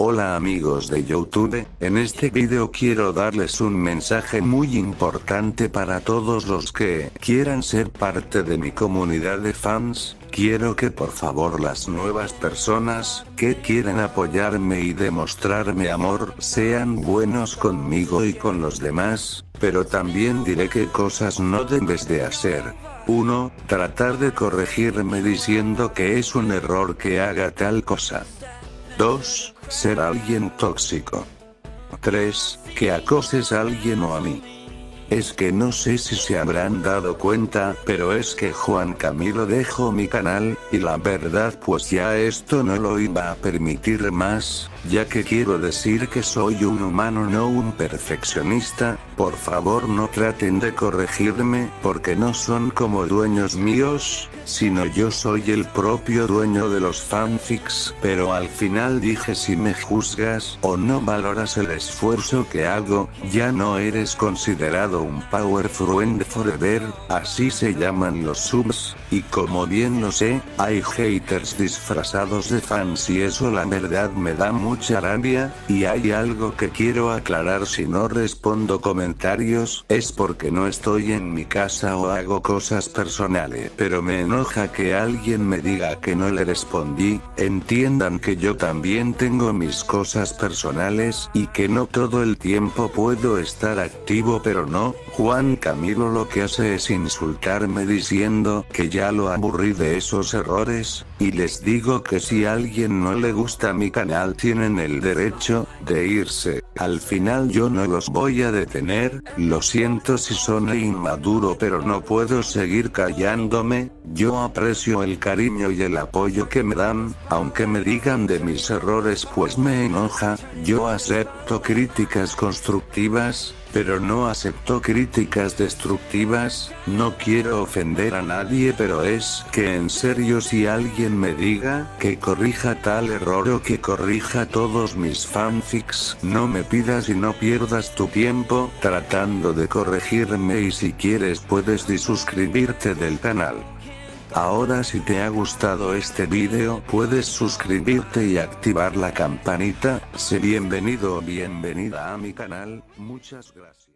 Hola amigos de Youtube, en este video quiero darles un mensaje muy importante para todos los que quieran ser parte de mi comunidad de fans, quiero que por favor las nuevas personas que quieran apoyarme y demostrarme amor sean buenos conmigo y con los demás, pero también diré qué cosas no debes de hacer. 1. Tratar de corregirme diciendo que es un error que haga tal cosa. 2. Ser alguien tóxico. 3. Que acoses a alguien o a mí. Es que no sé si se habrán dado cuenta, pero es que Juan Camilo dejó mi canal, y la verdad pues ya esto no lo iba a permitir más, ya que quiero decir que soy un humano no un perfeccionista, por favor no traten de corregirme, porque no son como dueños míos, sino yo soy el propio dueño de los fanfics, pero al final dije si me juzgas o no valoras el esfuerzo que hago, ya no eres considerado un power friend forever, así se llaman los subs, y como bien lo sé, hay haters disfrazados de fans y eso la verdad me da mucha rabia, y hay algo que quiero aclarar si no respondo comentarios, es porque no estoy en mi casa o hago cosas personales, pero me enoja que alguien me diga que no le respondí, entiendan que yo también tengo mis cosas personales y que no todo el tiempo puedo estar activo pero no, Juan Camilo lo que hace es insultarme diciendo que ya lo aburrí de esos errores, y les digo que si a alguien no le gusta mi canal tienen el derecho de irse, al final yo no los voy a detener, lo siento si son inmaduro pero no puedo seguir callándome, yo aprecio el cariño y el apoyo que me dan, aunque me digan de mis errores pues me enoja, yo acepto críticas constructivas, pero no acepto críticas destructivas, no quiero ofender a nadie pero es que en serio si alguien me diga que corrija tal error o que corrija todos mis fanfics, no me pidas y no pierdas tu tiempo tratando de corregirme y si quieres puedes disuscribirte del canal. Ahora si te ha gustado este vídeo puedes suscribirte y activar la campanita, sé bienvenido o bienvenida a mi canal, muchas gracias.